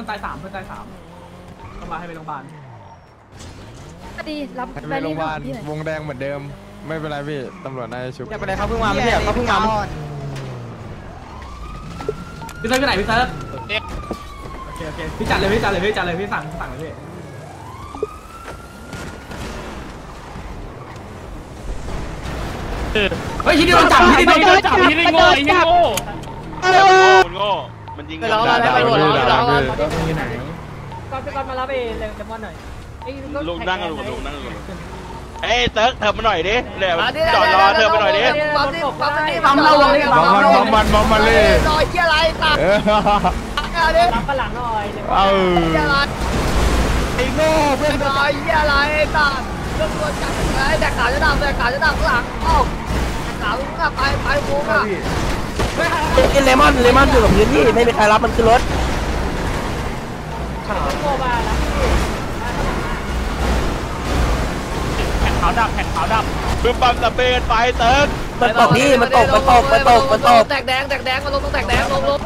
พื่อนตายสามเพื่อนตายสามต้องมาให้ไปโรงพยาบาลดีรับให้แบไปรี่โรงพยาบาลพี่หน่อยวงแดงเหมือนเดิม ไม่เป็นไรพี่ตำรวจนายชุบอย่าไปเลยเขาเพิ่งมาไม่ใช่เหรอเขาเพิ่งมาไม่พี่เซิร์ฟไปไหนพี่เซิร์ฟโอเคโอเคพี่จัดเลยพี่จัดเลยพี่จัดเลยพี่สั่งสั่งเลยพี่เฮ้ยที่นี่โดนจับที่นี่โดนจับที่นี่โง่ที่นี่โง่มันโง่ มันยิงไปร้องอะไรไปร้องอะไรไปร้องอะไรอยู่ไหนก่อนไปก่อนมารับเองเลมอนหน่อยไอ้รถลุงนั่งกันลุงลุงนั่งกันเอ้ยเติร์กเธอมาหน่อยดิเดี๋ยวจอดรอเธอมาหน่อยดิปั๊มดิปั๊มดิปั๊มเราเลยบอมมันบอมมันบอมมันเลยรอยเกี่ยอะไรตัดเอออะไรรับกระหลังหน่อยเลมอนเอาเกี่ยอะไรไอ้โง่เพื่อนรอยเกี่ยอะไรตัดเรื่องตัวจับไอ้แต่ขาจะดำแต่ขาจะดำหลังอ้าวขาลุงอะไปไปกูอะ กินเลมอนเลมอนอยู่กับพื้นที่ไม่มีใครรับมันขึ้นรถโง่มาแล้วบึ้มบัมตะเบนไปเติร์กมันตกพี่มันตกมันตกมันตกมันตกแตกแดงแตกแดงมาลงต้องแตกแดงลงลง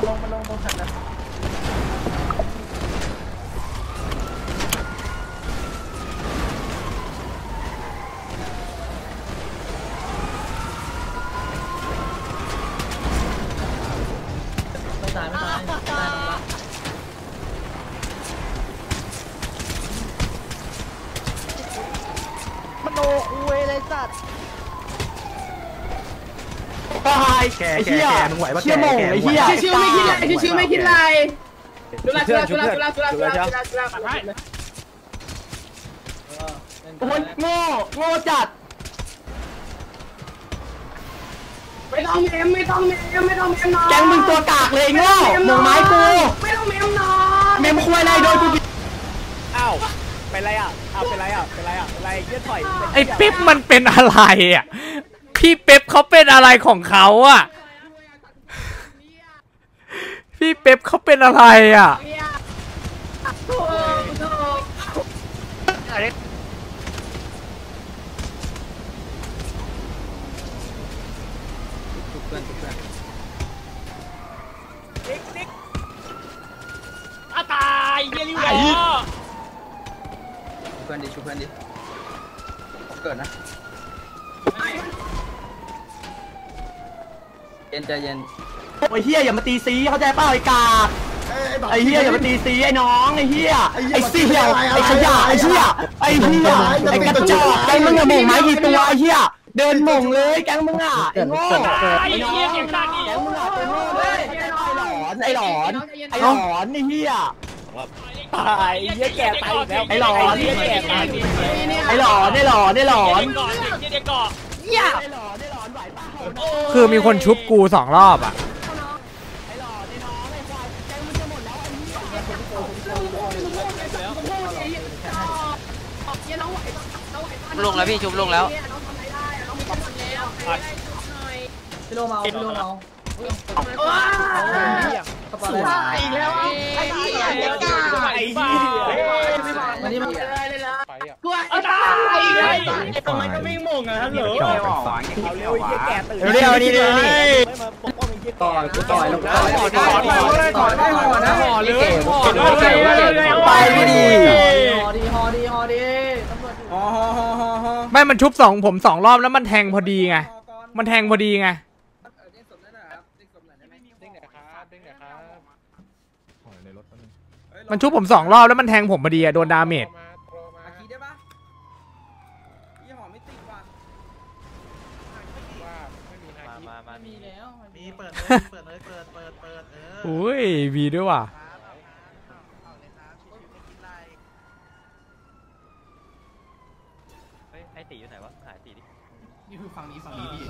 ตายแกแกแกมึงไหวปะแกแกไอ้เหี้ยชื่อไม่คิดอะไรชื่อไม่คิดอะไรจุฬาจุฬาจุฬาจุฬาจุฬาจุฬาจุฬาจุฬาโอ้ยโง่โง่จัดไม่ต้องเมมไม่ต้องเมมไม่ต้องเมมนอนแกงมึงตัวกากเลยโง่หนึ่งไม้กูไม่ต้องเมมนอนเมมคุยอะไรโดนกูอ้าว เป็นไรอะอ้าวเป็นไรอะเป็นไรอะเป็นไรเยี่ยถอยไอ้ปิ๊บมันเป็นอะไรอะพี่เป๊ปเขาเป็นอะไรของเขาอะ พี่เป๊ปเขาเป็นอะไรอะตายเยลิวอ เพื่อนดิชูเพื่อนดิเกิดนะเย็นใจเย็นไอ้เหี้ยอย่ามาตีซีเข้าใจเปล่าไอ้กากไอ้เหี้ยอย่ามาตีซีไอ้น้องไอ้เหี้ยไอ้เสี่ยวไอ้ขยะไอ้เหี้ยไอ้เหี้ยไอ้กระจอกแกงมึงอะหม่งไม้กี่ตัวไอ้เหี้ยเดินหม่งเลยแกงมึงอะไอ้โง่ไอ้เหี้ยเสียงดังอีกแกงมึงอะเป็นโง่เลยไอ้หลอนไอ้หลอนไอ้หลอนไอ้เหี้ย ตายเยี่ยแก่ตายอีกแล้วไอ้หลอนเยี่ยแก่ตายไอ้หลอนไอ้หลอนไอ้หลอนก่อนเด็กเด็กก่อนไอ้หลอนไอ้หลอนไหวเปล่าคือมีคนชุบกูสองรอบอะลงแล้วพี่ชุบลงแล้วพี่โลเมาพี่โลเมา อีกแล้วไอ้เหี้ยไอ้เหี้ยวันนี้มันกูตายเลยทำไมก็ไม่มงอะฮัลโหลเอาเร็วเยี่ยแก่ตื่นเร็วๆนี่เร็วๆนี่ไม่มาปกป้องเยี่ยต่แก่อยกูต่อยลูกต่อยต่อต่อยต่อยต่อยต่อยนะห่อเลยห่อเลยไปไม่ดีห่อดีห่อดีห่อดีตำรวจห่อห่อห่อห่อห่อไม่มันชุบสองผมสองรอบแล้วมันแทงพอดีไงมันแทงพอดีไง มันชุบผมสองรอบแล้วมันแทงผมพอดีอะโดน damage อาคีได้ปะยี่ห่อไม่ติดว่ะมามามีแล้วมีเปิดเปิดเลยเปิดเปิดเปิดเอออุ้ยมีด้วยว่ะเฮ้ยไอตีอยู่ไหนวะหายตีดินี่คือฝั่งนี้ฝั่งนี้พี่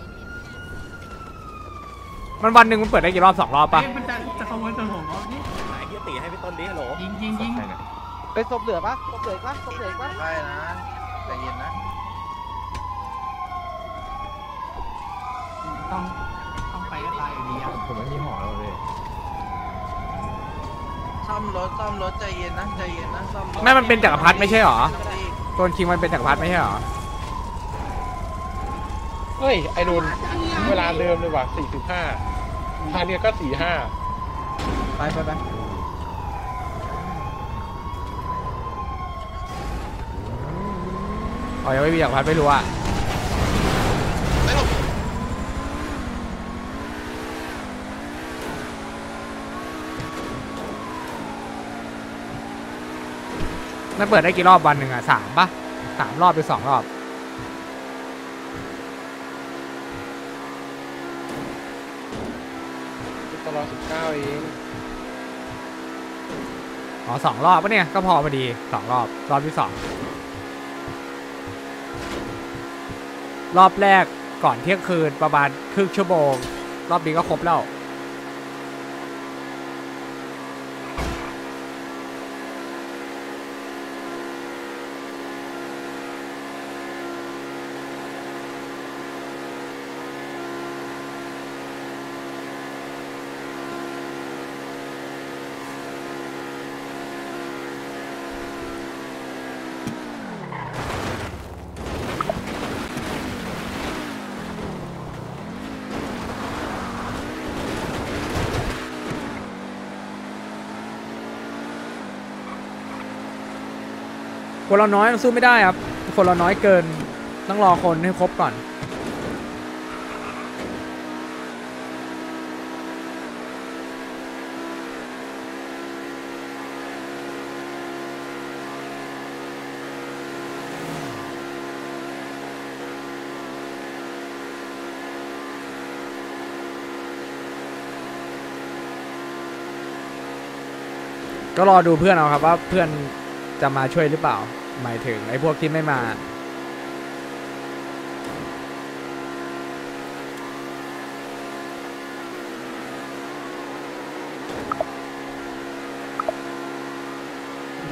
มันวันหนึ่งมันเปิดได้กี่รอบสองรอบปะมันจะจะขโมยตัวผมเอานี่ ไปศพเหลือปะศพเหลือปะศพเหลือปะได้นะใจเย็นนะต้องต้องไปก็ตายอยู่ดีอะผมไม่มีห่อแล้วเลยซ่อมรถซ่อมรถใจเย็นนะใจเย็นนะซ่อมไม่มันเป็นจักรพรรดิไม่ใช่หรอโซนคิงมันเป็นจักรพรรดิไม่ใช่หรอเฮ้ยไอ้นุนเวลาเดิมเลยว่ะ45ทางเนี้ยก็45ไปไปไป อ๋อยังไม่มีจักรพรรดิไม่รู้อะมันเปิดได้กี่รอบวันหนึ่งอะสามปะสามรอบหรือสองรอบตลอดสิบเก้าเองอ๋อสองรอบปะเนี่ย ก็พอพอดีสองรอบ รอบที่สอง รอบแรกก่อนเที่ยงคืนประมาณครึ่งชั่วโมง รอบนี้ก็ครบแล้ว คนเราน้อยมันสู้ไม่ได้ครับ คนเราน้อยเกิน ต้องรอคนให้ครบก่อน ก็รอดูเพื่อนเอาครับว่าเพื่อนจะมาช่วยหรือเปล่า หมายถึงไอ้พวกที่ไม่มา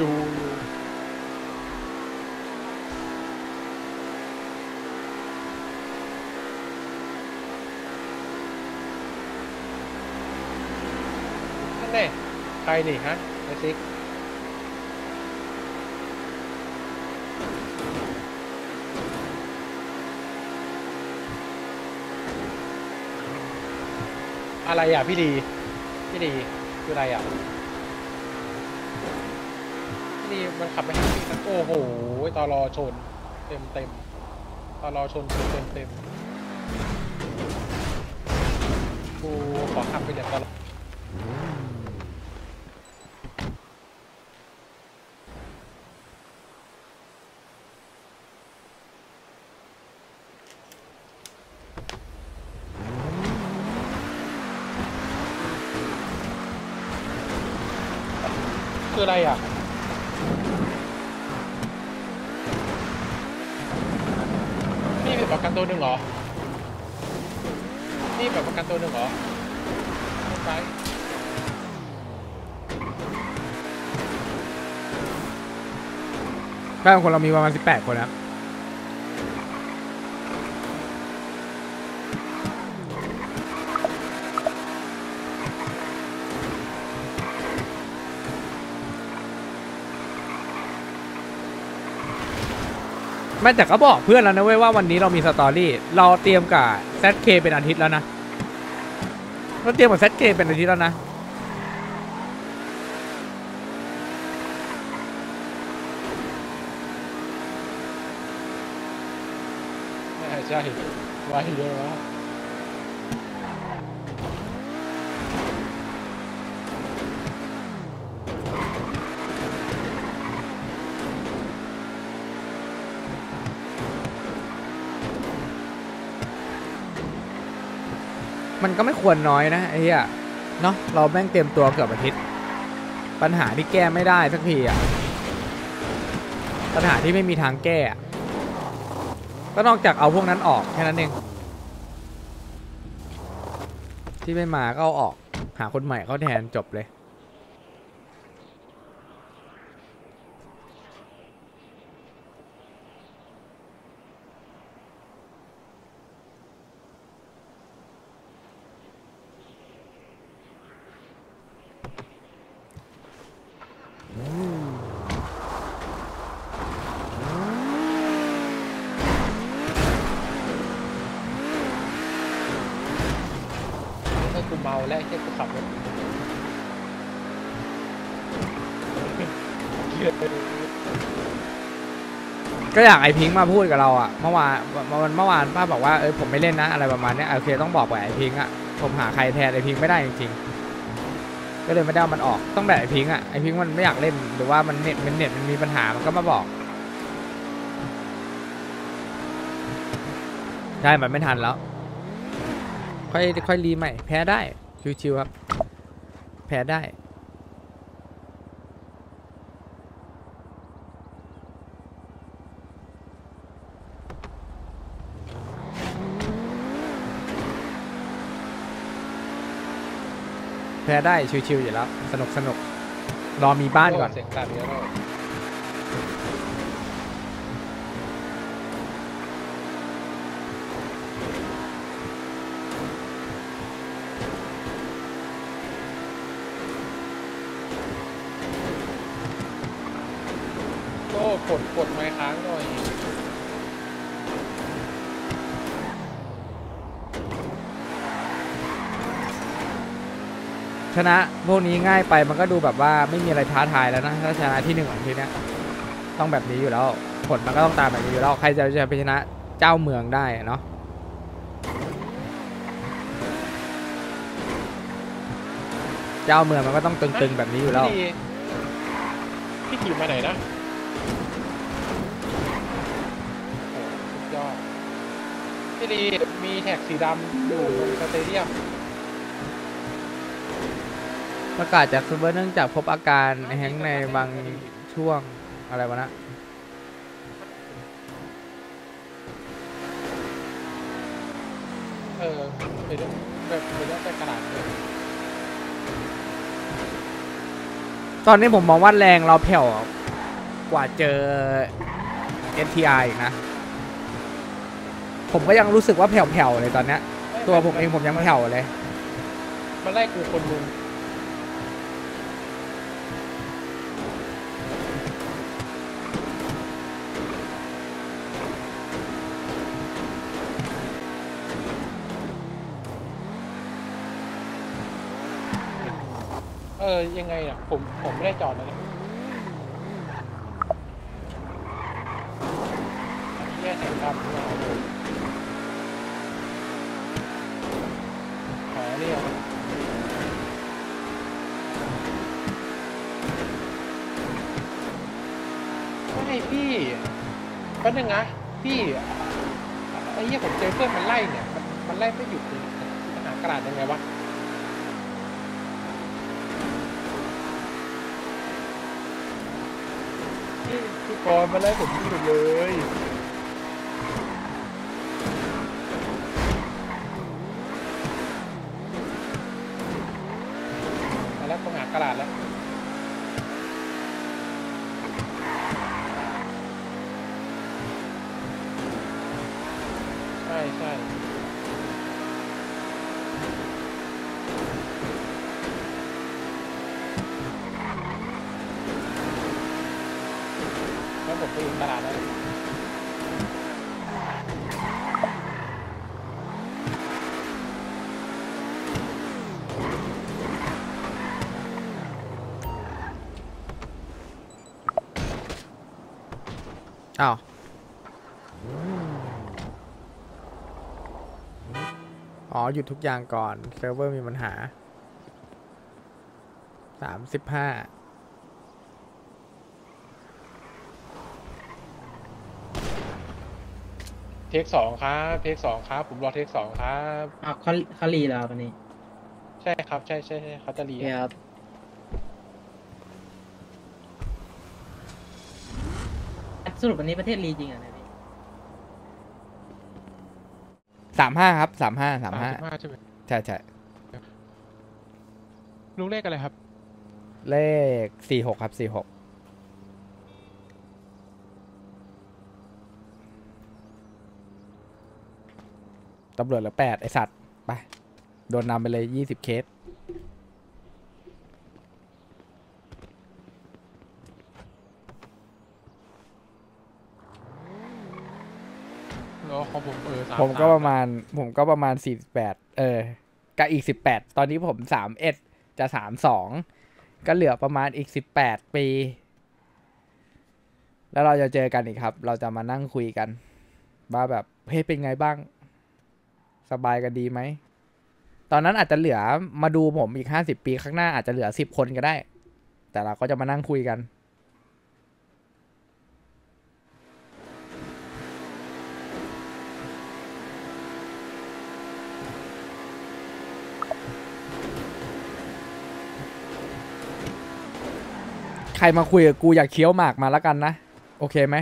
ดูนั่นแน่ใครนี่ฮะไอซิก อะไรอะพี่ดี พี่ดีคืออะไรอะ พี่ดีมันขับไปหาพี่นะโอ้โหตอรอชน เต็มเต็มตอรอชนเต็มเต็มกูขอขับไปเดี๋ยวตอรอ คืออะไรอะนี่เป็นประกันตัวหนึ่งเหรอ นี่แบบประกันตัวหนึ่งเหรอไม่ใช่แค่คนเรามีประมาณ18 คนนะ แม่แต่ก็บอกเพื่อนแล้วนะเว้ยว่าวันนี้เรามีสตอรี่ เราเตรียมกับ ZK เป็นอาทิตย์แล้วนะเราเตรียมกับ ZK เป็นอาทิตย์แล้วนะใช่ไว้เยอะวะ มันก็ไม่ควรน้อยนะไอ้เหี้ยเนาะเราแม่งเตรียมตัวเกือบอาทิตย์ ปัญหาที่แก้ไม่ได้สักทีอะปัญหาที่ไม่มีทางแก้ก็นอกจากเอาพวกนั้นออกแค่นั้นเองที่ไม่มาก็เอาออก หาคนใหม่เขาแทนจบเลย ถ้ากูเมาแล้วแค่กูขับรถเหี้ย ก็อย่างไอพิงมาพูดกับเราอะเมื่อวานวันเมื่อวานป้าบอกว่าเออผมไม่เล่นนะอะไรประมาณนี้โอเคต้องบอกกับไอพิงอะผมหาใครแทนไอพิงไม่ได้จริงๆ ก็เลยไม่ได้มันออกต้องแบบไอพิงอะไอพิงมันไม่อยากเล่นหรือว่ามันเน็ตมันเน็ตมันมีปัญหามันก็มาบอกใช่มันไม่ทันแล้ว ค่อยค่อยรีใหม่ แพ้ได้ชิวๆครับ แพ้ได้ พ้ได้ชิวๆอยู่แล้ว สนุกสนุกรอมีบ้านก่อน เสียงตัดเยอะเลยโอ้กดกดไม้ค้างหน่อย ชนะพวกนี้ง่ายไปมันก็ดูแบบว่าไม่มีอะไรท้าทายแล้วนะถ้าชนะที่หนึ่งของทีเนี้ยต้องแบบนี้อยู่แล้วผลมันก็ต้องตามแบบนี้อยู่แล้วใครจะจะไปชนะเจ้าเมืองได้เนาะเจ้าเมืองมันก็ต้องตึงๆแบบนี้อยู่แล้วพี่ขี่มาไหนนะพี่ดีมีแท็กสีดำอยู่ตรงสเตเดียม ประกาศจากซูเปอร์เนื่องจากพบอาการแห้งก์ในบางช่วงอะไรวะนะเออเดี๋ยวแบบเดี๋ยวไปกระดาษเลยตอนนี้ผมมองว่าแรงเราแผ่วกว่าเจอ NTR อีกนะ ผมก็ยังรู้สึกว่าแผ่วๆเลยตอนเนี้ย ตัวผมเองผมยังแผ่วเลย มันไล่กูคนนึง ออยังไงอะผมผมไม่ได้จอดเลยแย่แสงดำเนี่ยเอเรียกไม่พี่แป๊บนึงนะพี่ไอ้เหี้ยผมเจอเพื่อนมันไล่เนี่ย มันไล่ไม่หยุดเลยมันหากระดาษยังไงวะ กรณ์มาแล้วผมพูดเลย มาแล้วต้องหากระดาษแล้ว ใช่ใช่ ปอยู่ตลาดแล้วอ้าวอ๋อ หยุดทุกอย่างก่อน เซิร์ฟเวอร์มีปัญหาสามสิบห้า take สองครับ take สองครับ ผมรอ take สองครับอะเขาเขารีแล้ววันนี้ ใช่ครับ ใช่ใช่ใช่เขาจะรีครับ สรุปวันนี้ประเทศรีจริงเหรอเนี่ยพี่สามห้าครับสามห้าสามห้าห้าใช่ไหมใช่ใช่ลุงเลขอะไรครับ เลขสี่หกครับสี่หก ตำรวจเหลือแปดไอสัตว์ ไป โดนนำไปเลยยี่สิบเคสเนาะของผมเออสามผมก็สประมาณ ผมก็ประมาณสี่แปดเออกับอีกสิบแปดตอนนี้ผมสามเอ็ดจะสามสองก็เหลือประมาณอีกสิบแปดปี แล้วเราจะเจอกันอีกครับ เราจะมานั่งคุยกัน ว่าแบบเฮ้ยเป็นไงบ้าง สบายกันดีไหม ตอนนั้นอาจจะเหลือมาดูผมอีกห้าสิบปีข้างหน้าอาจจะเหลือสิบคนก็ได้ แต่เราก็จะมานั่งคุยกัน ใครมาคุยกับกูอยากเคี้ยวหมากมาแล้วกันนะ โอเคไหม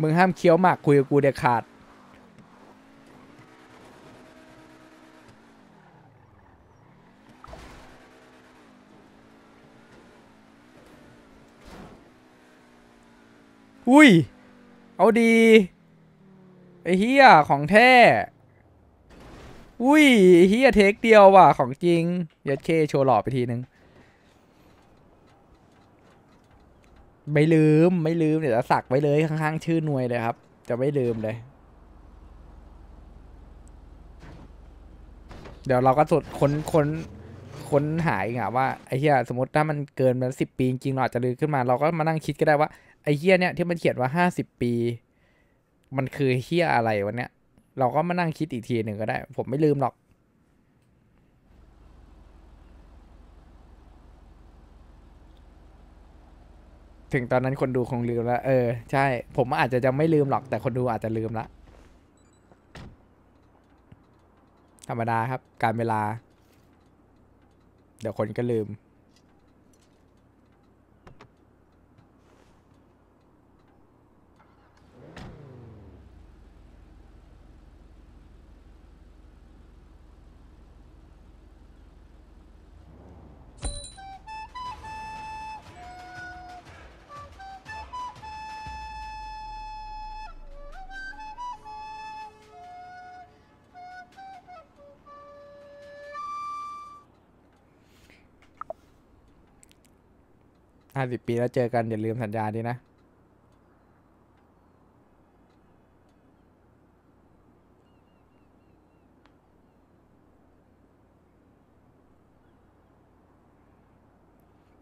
มึงห้ามเคี้ยวหมากคุยกับกูเด็ดขาด อุ้ย เอาดี ไอ้เฮียของแท้อุ้ยเฮียเทคเดียวว่ะของจริงยัดเคโชว์หล่อไปทีนึง ไม่ลืมไม่ลืมเดี๋ยวจะสักไว้เลยข้างๆชื่อหน่วยเลยครับ จะไม่ลืมเลย เดี๋ยวเราก็สดค้นค้นค้นหาอีกอะว่าไอ้เหี้ยสมมติถ้ามันเกินมาสิบปีจริงเราอาจจะลืมขึ้นมาเราก็มานั่งคิดก็ได้ว่า ไอ้เหี้ยเนี่ยที่มันเขียนว่าห้าสิบปี มันคือเหี้ยอะไรวะเนี่ยเราก็มานั่งคิดอีกทีหนึ่งก็ได้ ผมไม่ลืมหรอก ถึงตอนนั้นคนดูคงลืมแล้วเออใช่ ผมอาจจะยังไม่ลืมหรอก แต่คนดูอาจจะลืมละธรรมดาครับ การเวลา เดี๋ยวคนก็ลืม ห้าสิบปีแล้วเจอกันอย่าลืมสัญญาดีนะ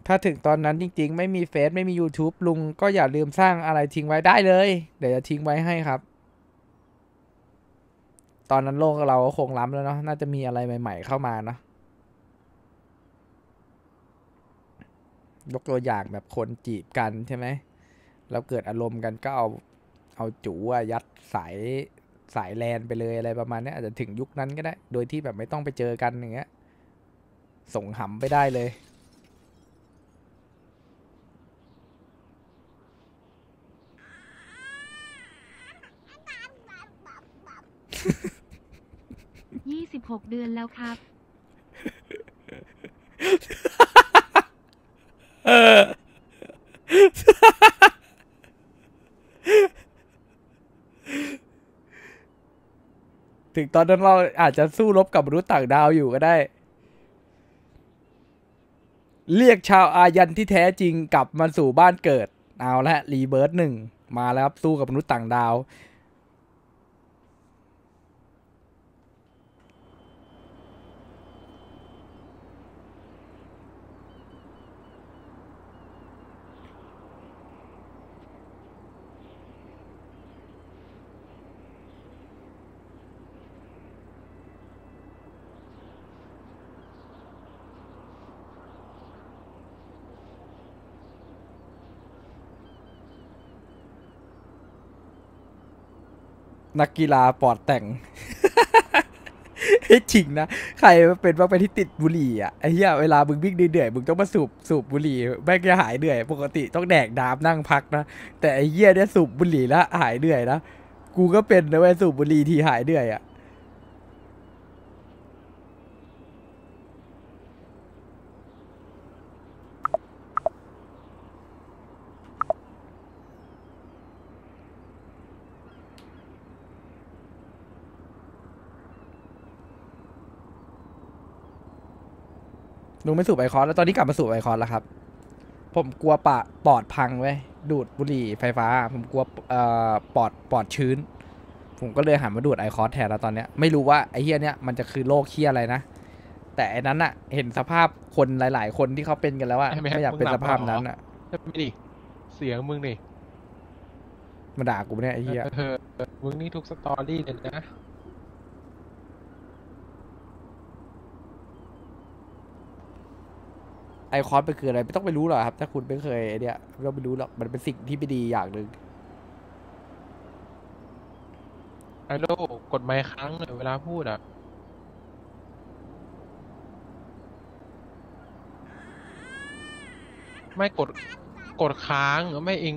ถ้าถึงตอนนั้นจริงๆ ไม่มีเฟซไม่มี YouTube ลุงก็อย่าลืมสร้างอะไรทิ้งไว้ได้เลย เดี๋ยวจะทิ้งไว้ให้ครับ ตอนนั้นโลกเราก็คงล้ำแล้วเนาะน่าจะมีอะไรใหม่ ๆ เข้ามาเนาะ ยกตัวอย่างแบบคนจีบกันใช่ไหมแล้วเกิดอารมณ์กันก็เอาเอาจูอะยัดสายสายแลนไปเลยอะไรประมาณนี้อาจจะถึงยุคนั้นก็ได้ โดยที่แบบไม่ต้องไปเจอกันอย่างเงี้ย ส่งหำไปได้เลย26เดือนแล้วครับ ถึงตอนนั้นเราอาจจะสู้รบกับมนุษย์ต่างดาวอยู่ก็ได้ เรียกชาวอายันที่แท้จริงกลับมาสู่บ้านเกิด เอาละรีเบิร์ดหนึ่ง มาแล้วครับสู้กับมนุษย์ต่างดาว นักกีฬาปอดแต่งเฮ้ยจริงนะ ใครเป็นว่าไปที่ติดบุหรี่อะไอ้เหี้ยเวลามึงวิ่งเหนื่อยมึงต้องมาสูบสูบบุหรี่แม่งจะหายเหนื่อย ปกติต้องแดกดามนั่งพักนะ แต่ไอ้เหี้ยเนี่ยสูบบุหรี่แล้วหายเหนื่อยนะ กูก็เป็นนะเว้ยสูบบุหรี่ทีหายเหนื่อยอะ ลุงไม่สูบไอคอนแล้วตอนนี้กลับมาสูบไอคอนแล้วครับ ผมกลัวปะปอดพังไว้ยดูดบุหรี่ไฟฟ้า ผมกลัวเอ่อปอดปอดชื้น ผมก็เลยหันมาดูดไอคอนแทนแล้วตอนเนี้ยไม่รู้ว่าไอเฮียเนี้ยมันจะคือโรคเฮียอะไรนะ แต่อันนั้นอะเห็นสภาพคนหลาย ๆ คนที่เขาเป็นกันแล้วอะให้ไหมไม่อยากเป็นมึงหลัสบภาพเหรอนั้นอะไม่ดิเสียงมึงนี่มาด่ากูเนี่ยไอ้เหี้ยเออมึงนี่ทุกสตอรี่เลยนะ ไอคอนมันคืออะไรไม่ต้องไปรู้หรอกครับ ถ้าคุณไม่เคยไอเนี้ยไม่ต้องไปรู้หรอกมันเป็นสิ่งที่ไม่ดีอย่างหนึ่งไอโลกดไมค์ค้างหน่อยเวลาพูดอะไม่กดกดค้างไม่เอง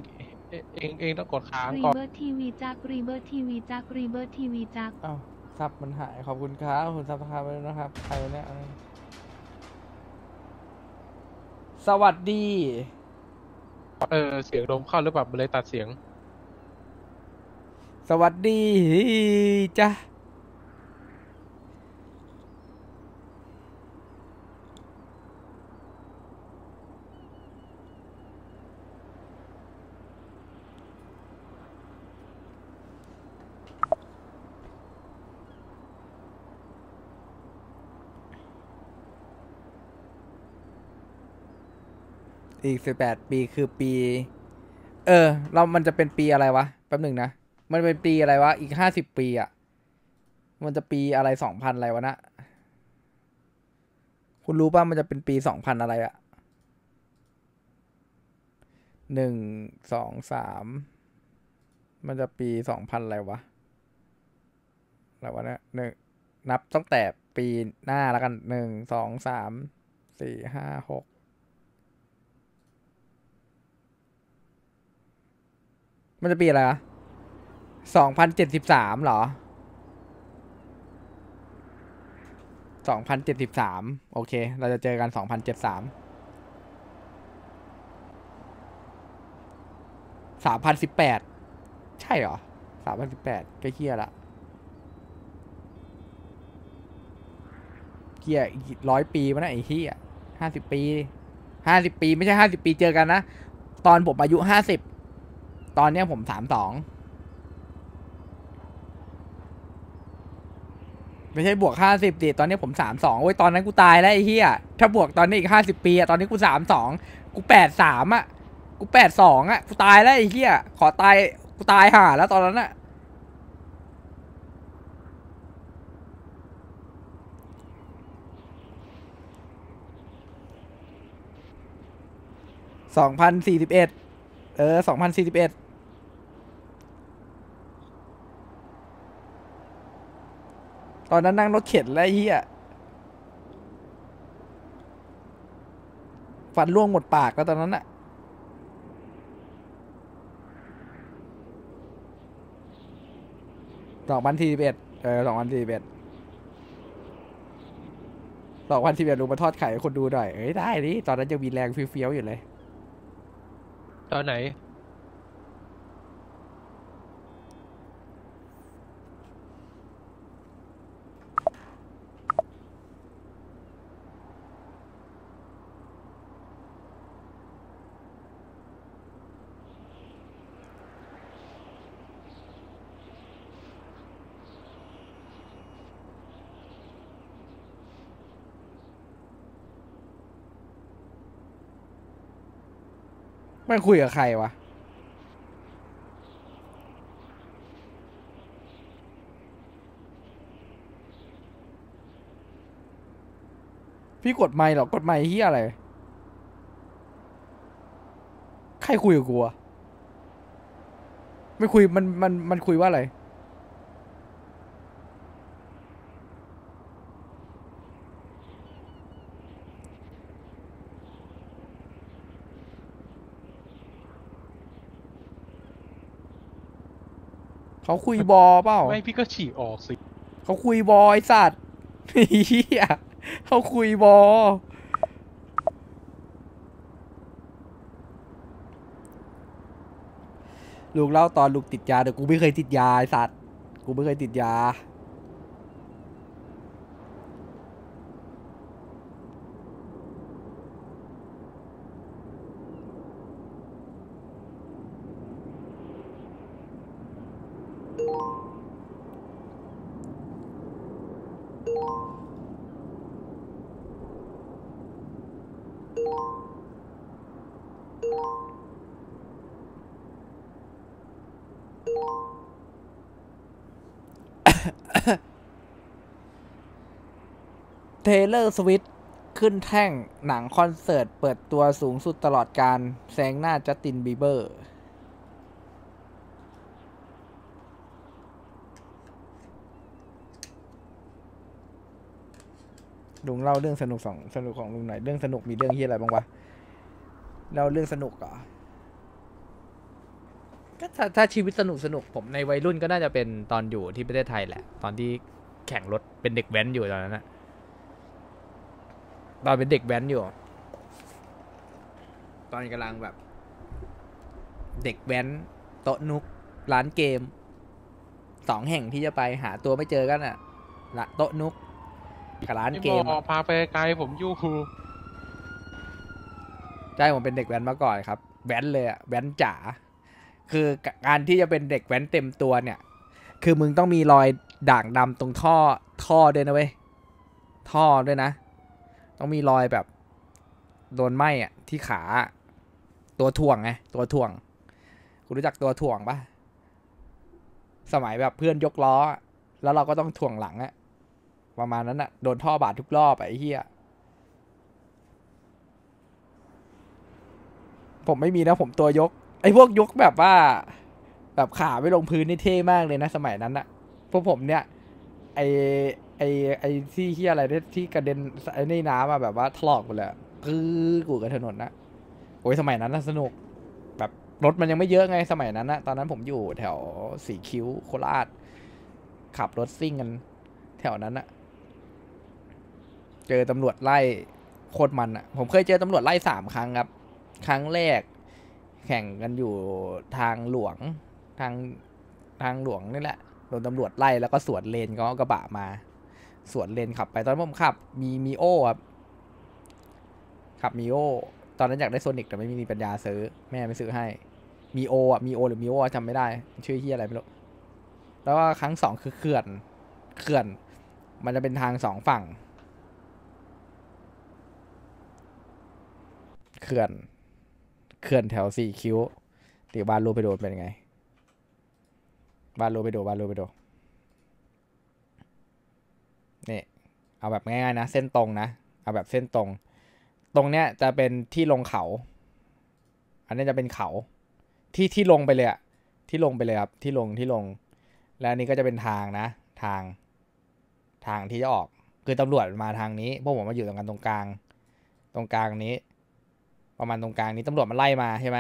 เอเองเองต้องกดค้างรีก่อนเบิร์ทีวีจักรีเบิร์ทีวีจักรีเบิร์ทีวีจักอ้าวซับมันหายขอบคุณครับขอบคุณซับนะครับด้วยนะครับใครวะเนี่ย สวัสดี เออ เสียงลมเข้าหรือเปล่ามันเลยตัดเสียง สวัสดีจ้ะ อีกสิบแปดปีคือปี เออ เรามันจะเป็นปีอะไรวะแป๊บหนึ่งนะ มันเป็นปีอะไรวะ อีกห้าสิบปีอะ่ะ มันจะปีอะไรสองพันอะไรวะนะ คุณรู้ป่ะมันจะเป็นปีสองพันอะไรอะ่ะหนึ่งสองสามมันจะปีสองพันอะไรวะอะไรวะเนี่ยหนึ่งนับตั้งแต่ปีหน้าแล้วกันหนึ่งสองสามสี่ห้าหก มันจะปีอะไรอะสองพันเจ็ดสิบสามเหรอสองพันเจ็ดสิบสามโอเค เราจะเจอกันสองพันเจ็ดสามสามพันสิบแปดใช่เหรอสามพันสิบแปดก็เคียละเคียร้อยปีมันนะไอ้เฮียห้าสิบปีห้าสิบปีไม่ใช่ห้าสิบปีเจอกันนะ ตอนผมอายุห้าสิบ ตอนนี้ผมสามสองไม่ใช่บวกห้าสิบดิตอนนี้ผมสามสองโอ้ยตอนนั้นกูตายแล้วไอ้เหี้ยถ้าบวกตอนนี้อีกห้าสิบปีอะตอนนี้กูสามสองกูแปดสามอะกูแปดสองอะกูตายแล้วไอ้เหี้ยขอตายกูตายห่าแล้วตอนนั้นอะสองพันสี่สิบเอ็ดเออสองพันสี่สิบเอ็ด ตอนนั้นนั่งรถเข็นแล้วเฮียฟันร่วงหมดปากแล้วตอนนั้นอะสองพันสี่สิบเอ็ดเออสองพันสี่สิบเอ็ดสองพันสี่สิบเอ็ดลงมาทอดไข่คนดูหน่อย เอ้ยได้ดิตอนนั้นยังมีแรงเฟี้ยวๆอยู่เลย ตอนไหน มันคุยกับใครวะ พี่กดไม่หรอกดไม่เฮียอะไร ใครคุยกับกูอะไม่คุยมันมันมันคุยว่าอะไร เขาคุยบอเปล่า ไม่พี่ก็ฉี่ออกสิเขาคุยบอไอสัตว์เฮียเขาคุยบอ ลูกเล่าตอนลูกติดยาแต่กูไม่เคยติดยาไอสัตว์ กูไม่เคยติดยา ทเลอร์สวิตขึ้นแท่งหนังคอนเสิร์ต เปิดตัวสูงสุดตลอดการแซงหน้าจัสตินบีเบอร์ลุงเล่าเรื่องสนุกสองสนุกของลุงหน่อยเรื่องสนุกมีเรื่องที่อะไรบ้างวะเล่าเรื่องสนุกเหรอก็ถ้าถ้าชีวิตสนุกสนุกผมในวัยรุ่นก็น่าจะเป็นตอนอยู่ที่ประเทศไทยแหละ ตอนที่แข่งรถเป็นเด็กแว้นอยู่ตอนนั้นนะ ตอนเป็นเด็กแว้นอยู่ ตอนกำลังแบบ เด็กแว้นโต๊ะนุก ร้านเกม สองแห่งที่จะไปหาตัวไม่เจอกันอะละโต๊ะนุกกับร้านเกพี่มบอพาไปไกลผมอยู่ใช่ผมเป็นเด็กแว้นมาก่อนครับ แว้นเลยอะแว้นจ๋าคือการที่จะเป็นเด็กแว้นเต็มตัวเนี่ย คือมึงต้องมีรอยด่างดำตรงท่อท่อด้วยนะเว้ยท่อด้วยนะ ต้องมีรอยแบบ โดนไหม้อะที่ขา ตัวถ่วงไงตัวถ่วง คุณรู้จักตัวถ่วงปะสมัยแบบเพื่อนยกล้อ แล้วเราก็ต้องถ่วงหลังอะประมาณนั้นอะโดนท่อบาดทุกรอบไอ้เหี้ยผมไม่มีนะผมตัวยก ไอ้พวกยกแบบว่า แบบขาไม่ลงพื้นนี่เท่มากเลยนะ สมัยนั้นอะพวกผมเนี่ย ไอ ไอไอที่ที่อะไรที่ที่กระเด็นไอ้ในน้ำอะแบบว่าถลอกหมดเลยอะคือกูกับถนนนะโอ้ยสมัยนั้นน่ะสนุก แบบรถมันยังไม่เยอะไงสมัยนั้นนะตอนนั้นผมอยู่แถวสีคิ้วโคราช ขับรถซิ่งกัน แถวนั้นอะเจอตำรวจไล่โคตรมันอะผมเคยเจอตำรวจไล่สามครั้งครับ ครั้งแรก แข่งกันอยู่ทางหลวงทางทางหลวงนี่แหละโดนตำรวจไล่แล้วก็สวนเลนก็กระบะมา สวนเลนขับไปตอนผมขับ มีมีโอครับขับมีโอตอนนั้นอยากได้โซนิกแต่ไม่มีปัญญาซื้อ แม่ไม่ซื้อให้มีโออะมีโอหรือมีโอจำไม่ได้ ชื่อที่อะไรไม่รู้แล้วก็ครั้งสองคือเขื่อนเขื่อน มันจะเป็นทางสองฝั่งเขื่อนเขื่อนแถวสี่คิ้วหรือบานรูไปโดนเป็นยังไงบานรูไปโดนบานรูไปโดนนี่ เอาแบบง่ายๆนะ เส้นตรงนะ เอาแบบเส้นตรง ตรงเนี้ยจะเป็นที่ลงเขา อันนี้จะเป็นเขา ที่ที่ลงไปเลยอะที่ลงไปเลยครับ ที่ลงที่ลง แล้วอันนี้ก็จะเป็นทางนะ ทาง ทางที่จะออก คือตำรวจมาทางนี้ พวกผมมาอยู่ตรงกันตรงกลาง ตรงกลางนี้ ประมาณตรงกลางนี้ตำรวจมันไล่มาใช่ไหม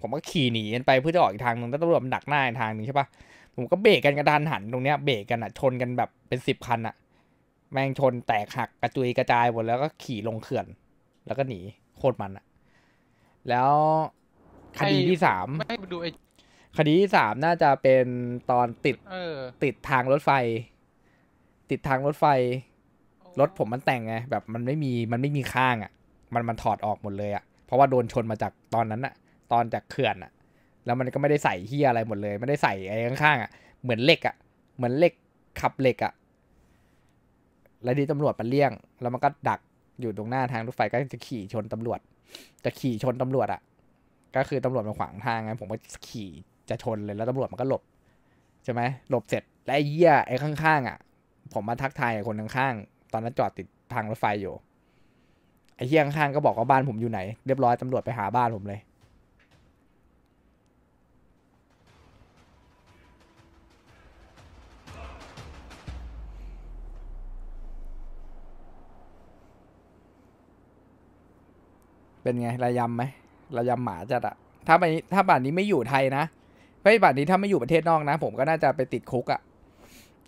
ผมก็ขี่หนีกันไปเพื่อจะออกอีกทางหนึ่งแล้วตำรวจมันดักหน้าอีกทางหนึงใช่ปะผมก็เบรกกันกระดานหันตรงเนี้ยเบรกกันอะชนกันแบบเป็นสิบคันอะ แม่งชนแตกหักกระจุยกระจายหมดแล้วก็ขี่ลงเขื่อน แล้วก็หนีโคตรมันอะแล้วคดีที่สามไม่ดูไอ้คดีที่สามน่าจะเป็นตอนติดเออติดทางรถไฟ ติดทางรถไฟ รถผมมันแต่งไงแบบมันไม่มีมันไม่มีข้างอะ่ะ มันมันถอดออกหมดเลยอะ่ะเพราะว่าโดนชนมาจากตอนนั้นอะ่ะ ตอนจากเขื่อนอะ่ะ แล้วมันก็ไม่ได้ใส่เฮียอะไรหมดเลย ไม่ได้ใส่ไอ้ข้างๆอะ่ะเหมือนเหล็กอะ่ะเหมือนเหล็กขับเหล็กอะ่ะ แล้วทีตำรวจมันเลี่ยง แล้วมันก็ดักอยู่ตรงหน้าทางรถไฟก็จะขี่ชนตำรวจ จะขี่ชนตำรวจอะ่ะ ก็คือตำรวจมาขวางทางไงผมก็ขี่จะชนเลยแล้วตำรวจมันก็หลบใช่ไหมหลบเสร็จแล้วไอ้เหี้ยไอ้ข้างๆอะ ผมมาทักทายคนข้างๆตอนนั้นจอดติดทางรถไฟอยู่ไอ้เหี้ยข้างๆก็บอกว่าบ้านผมอยู่ไหน เรียบร้อยตำรวจไปหาบ้านผมเลย เป็นไงระยำไหมระยำหมาจัดอะถ้าไปถ้าป่านนี้ไม่อยู่ไทยนะเฮ้ยป่านนี้ถ้าไม่อยู่ประเทศนอกนะ ผมก็น่าจะไปติดคุกอะ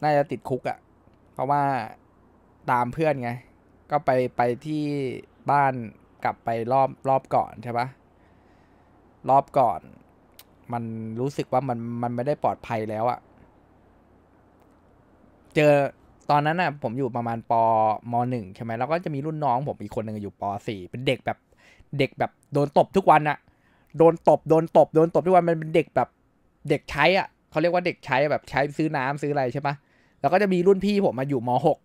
น่าจะติดคุกอะเพราะว่าตามเพื่อนไง ก็ไปไปที่บ้านกลับไปรอบรอบก่อนใช่ปะรอบก่อน มันรู้สึกว่ามันมันไม่ได้ปลอดภัยแล้วอะเจอตอนนั้นน่ะผมอยู่ประมาณปมหนึ่งใช่ไหมแล้วก็จะมีรุ่นน้องผมอีกคนหนึ่งอยู่ปสี่เป็นเด็กแบบ เด็กแบบโดนตบทุกวันอะโดนตบโดนตบโดนตบทุกวันมันเป็นเด็กแบบเด็กใช้อะเขาเรียกว่าเด็กใช้แบบใช้ซื้อน้ำซื้ออะไรใช่ปะแล้วก็จะมีรุ่นพี่ผมมาอยู่มหก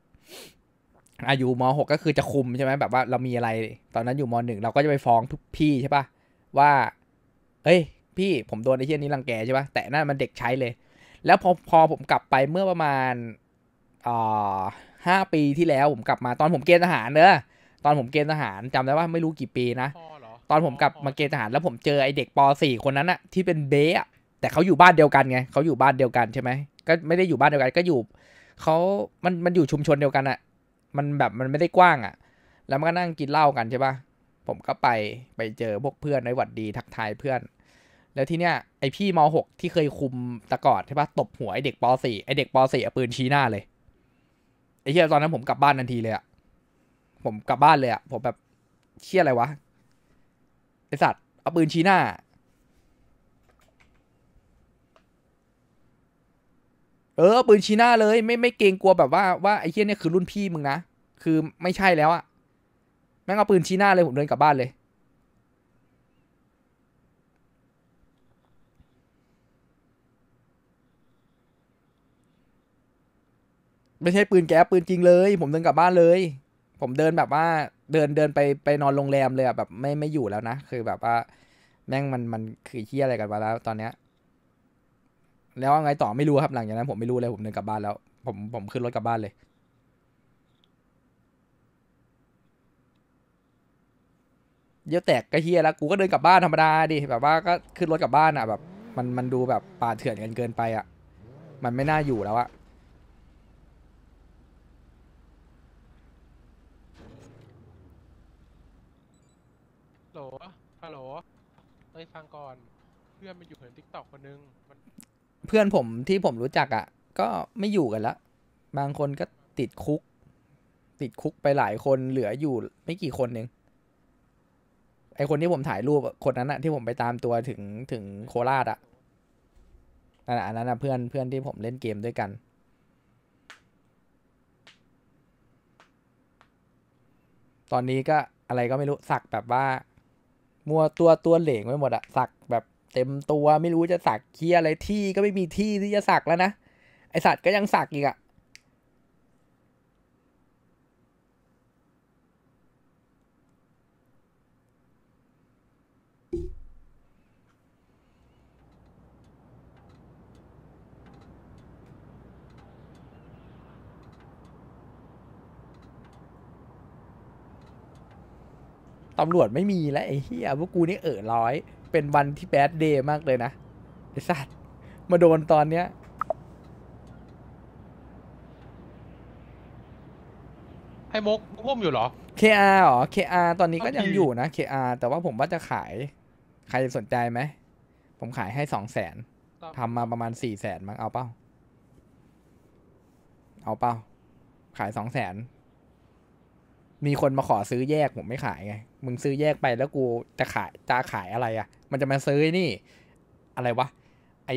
อายุมหกก็คือจะคุมใช่ไหมแบบว่าเรามีอะไร ตอนนั้นอยู่มหนึ่งเราก็จะไปฟ้องพี่ใช่ปะว่า เอ้ย พี่ผมโดนไอ้เชี่ยนี้รังแกใช่ปะแต่นั่นมันเด็กใช้เลย แล้วพอพอผมกลับไปเมื่อประมาณอ่าห้าปีที่แล้วผมกลับมาตอนผมเกณฑ์ทหารเนอะ ตอนผมเกณฑ์ทหารจำได้ว่าไม่รู้กี่ปีนะพ่อเหรอตอนผมกลับมาเกณฑ์ทหารแล้วผมเจอไอเด็กป .4 คนนั้นอะที่เป็นเบ๊อะแต่เขาอยู่บ้านเดียวกันไงเขาอยู่บ้านเดียวกันใช่ไหมก็ไม่ได้อยู่บ้านเดียวกันก็อยู่เขามันมันอยู่ชุมชนเดียวกันอะมันแบบมันไม่ได้กว้างอะแล้วมันก็นั่งกินเหล้ากันใช่ปะผมก็ไปไปเจอพวกเพื่อนในหวัดดีทักทายเพื่อน แล้วที่เนี้ยไอพี่ม .6 ที่เคยคุมตะกอดใช่ปะตบหัวไอเด็กป .4 ไอเด็กป .4 เอาปืนชี้หน้าเลยไอเหี้ยตอนนั้นผมกลับบ้านทันทีเลยอะ ผมกลับบ้านเลยอะผมแบบเชี่ยอะไรวะไอสัตว์เอาปืนชี้หน้า เออเอาปืนชี้หน้าเลย ไม่ไม่เกรงกลัวแบบว่าว่าไอ้เหี้ยเนี่ยคือรุ่นพี่มึงนะคือไม่ใช่แล้วอะแม่งเอาปืนชี้หน้าเลยผมเดินกลับบ้านเลยไม่ใช่ปืนแก๊ปปืนจริงเลย ผมเดินกลับบ้านเลย ผมเดินแบบว่าเดินเดินไปไปนอนโรงแรมเลยอะแบบไม่ไม่อยู่แล้วนะคือแบบว่าแม่งมันมันคือเฮียอะไรกันมาแล้วตอนเนี้ย แล้วว่าไงต่อไม่รู้ครับหลังจากนั้น ผมไม่รู้เลยผมเดินกลับบ้านแล้ว ผมผมขึ้นรถกลับบ้านเลย เยี่ยวแตกก็เฮียแล้วกูก็เดินกลับบ้านธรรมดาดิแบบว่าก็ขึ้นรถกลับบ้านอะแบบ มันมันดูแบบป่าเถื่อนกันเกินไปอะมันไม่น่าอยู่แล้วอะ ลโหลฮัลโหลเอ้ยฟังก่อน เพื่อนมันอยู่เหินทิกตอกคนนึง มันเพื่อนผมที่ผมรู้จักอะ่ะ ก็ไม่อยู่กันละบางคนก็ติดคุก ติดคุกไปหลายคนเหลืออยู่ไม่กี่คนเองไอคนที่ผมถ่ายรูปอะคนนั้นอะที่ผมไปตามตัวถึงถึงโคราชอะนั่นอะอันนั้นอะเพื่อนเพื่อนที่ผมเล่นเกมด้วยกัน ตอนนี้ก็อะไรก็ไม่รู้สักแบบว่า มัวตัวตัวเหลงไปหมดอะสักแบบเต็มตัวไม่รู้จะสักเคียอะไรที่ก็ไม่มีที่ที่จะสักแล้วนะไอสัตว์ก็ยังสักอีกอะ ตำรวจไม่มีแล้วไอ้เหี้ยพวกกูนี่เออร้อย เป็นวันที่แบดเดย์มากเลยนะไอสัตว์มาโดนตอนเนี้ยให้มกพุ่มอยู่เหรอ KR เหรอ KR ตอนนี้ก็ยังโอเคอยู่นะ KR แต่ว่าผมว่าจะขาย ใครสนใจไหม ผมขายให้สองแสนทำมาประมาณสี่แสนมั้งเอาเป้า เอาเป้า ขายสองแสน มีคนมาขอซื้อแยกผมไม่ขายไง มึงซื้อแยกไปแล้วกูจะขายจะขายอะไรอะ่ะ มันจะมาซื้อนี่ อะไรวะ ไอ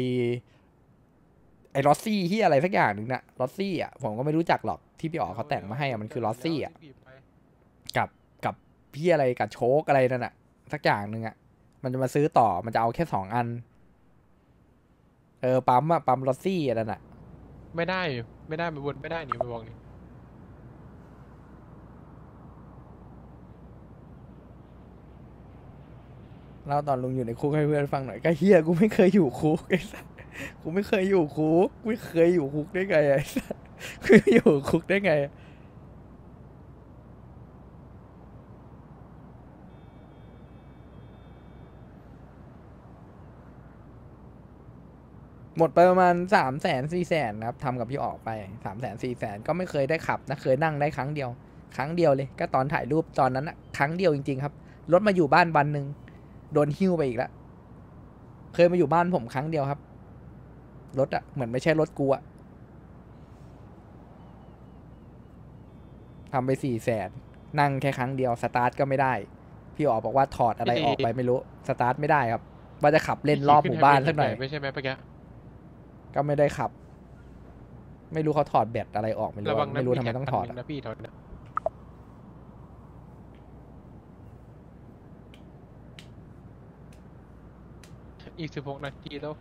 ไอลอสซี่ที่อะไรสักอย่างหนึ่งนะลอสซี่อะผมก็ไม่รู้จักหรอกที่พี่อ๋อเขาแต่งมาให้อะมันคือลอสซี่อะกับกับพี่อะไรกับโชคอะไรนั่นอะสักอย่างหนึ่งอะ มันจะมาซื้อต่อมันจะเอาแค่สองอัน เออปั๊มอะปั๊มลอสซี่อันนั่นอะไม่ได้ไม่ได้มันวนไม่ได้นี่มันบอกนี่ เล่าตอนลุงอยู่ในคุกให้เพื่อนฟังหน่อยก็เฮียกูไม่เคยอยู่คุกไอ้สัสกูไม่เคยอยู่คุกไม่เคยอยู่คุกได้ไงไอ้สัสกูอยู่คุกได้ไงหมดไปประมาณสามแสนสี่แสนครับทำกับพี่ออกไปสามแสนสี่แสนก็ไม่เคยได้ขับนะเคยนั่งได้ครั้งเดียว ครั้งเดียวเลย ก็ตอนถ่ายรูปตอนนั้นนะครั้งเดียวจริง ๆ ครับรถมาอยู่บ้านวันหนึ่ง โดนหิ้วไปอีกแล้วเคยมาอยู่บ้านผมครั้งเดียวครับ รถอะเหมือนไม่ใช่รถกูอะทำไปสี่แสนนั่งแค่ครั้งเดียวสตาร์ทก็ไม่ได้ พี่อ๋อบอกว่าถอดอะไรออกไปไม่รู้สตาร์ทไม่ได้ครับ ว่าจะขับเล่นรอบหมู่บ้านสักหน่อยไม่ใช่ไหมเมื่อกี้ก็ไม่ได้ขับ ไม่รู้เขาถอดแบตอะไรออกไม่รู้ระวังอะนะไม่รู้ทำไมต้องถอดแขนอะนะพี่ถอดนะ อีกสิบหกนาทีแล้ว